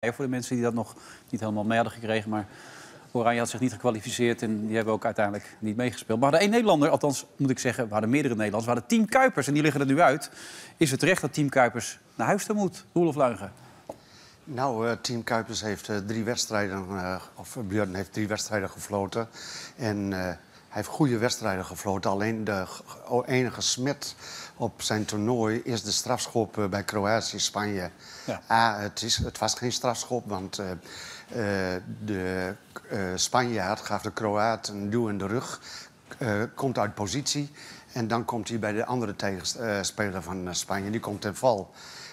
Voor de mensen die dat nog niet helemaal mee hadden gekregen. Maar Oranje had zich niet gekwalificeerd en die hebben ook uiteindelijk niet meegespeeld. Maar hadden één Nederlander, althans moet ik zeggen, we hadden meerdere Nederlanders. We hadden Team Kuipers en die liggen er nu uit. Is het terecht dat Team Kuipers naar huis toe moet, Roelof Luigen? Nou, uh, Team Kuipers heeft uh, drie wedstrijden, uh, of Björn heeft drie wedstrijden gefloten. En heeft goede wedstrijden gefloten. Alleen de enige smet op zijn toernooi is de strafschop bij Kroatië-Spanje. Ja. Ah, het, is, het was geen strafschop, want de Spanjaard gaf de Kroaat een duw in de rug. komt uit positie en dan komt hij bij de andere tegenspeler van Spanje. Die komt ten val.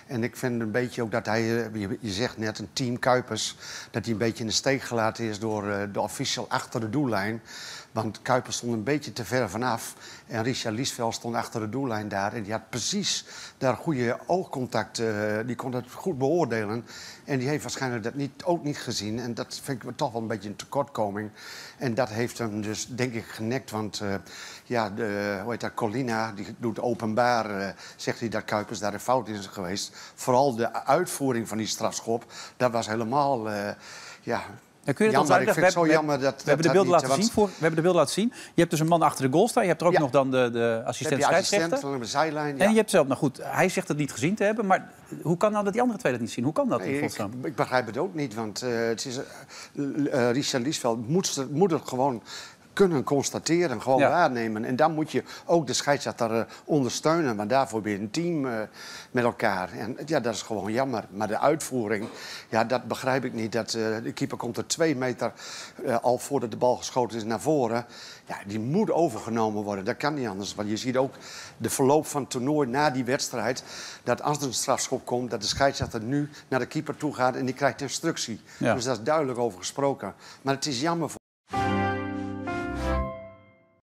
En ik vind een beetje ook dat hij, eh, je zegt net, een team Kuipers... dat hij een beetje in de steek gelaten is door eh, de official achter de doellijn. Want Kuipers stond een beetje te ver vanaf. En Richard Liesveld stond achter de doellijn daar. En die had precies daar goede oogcontact. Die kon dat goed beoordelen. En die heeft waarschijnlijk dat niet, ook niet gezien. En dat vind ik toch wel een beetje een tekortkoming. En dat heeft hem dus, denk ik, genekt. Want ja, de, Colina, die doet openbaar... Uh, zegt hij dat Kuipers daar een fout in is geweest. Vooral de uitvoering van die strafschop. Dat was helemaal... ja, dan kun je jammer, ik vind het zo jammer dat... We, hebben de beelden laten zien. Voor, we hebben de beelden laten zien. Je hebt dus een man achter de goal staan. Je hebt er ook nog dan de, de assistent scheidsrechter. Assistent, de zijlijn, ja. En je hebt zelf, nou goed, hij zegt het niet gezien te hebben. Maar hoe kan nou dat die andere twee dat niet zien? Hoe kan dat nee, ik, ik, begrijp het ook niet, want uh, het is, uh, Richard Liesveld moet, moet het gewoon kunnen constateren, gewoon waarnemen. En dan moet je ook de scheidsrechter uh, ondersteunen, want daarvoor ben je een team uh, met elkaar. En ja, dat is gewoon jammer. Maar de uitvoering, ja, dat begrijp ik niet. Dat, uh, de keeper komt er twee meter al voordat de bal geschoten is naar voren. Ja, die moet overgenomen worden. Dat kan niet anders. Want je ziet ook de verloop van het toernooi na die wedstrijd. Dat als er een strafschop komt, dat de scheidsrechter nu naar de keeper toe gaat en die krijgt instructie. Dus daar is duidelijk over gesproken. Maar het is jammer voor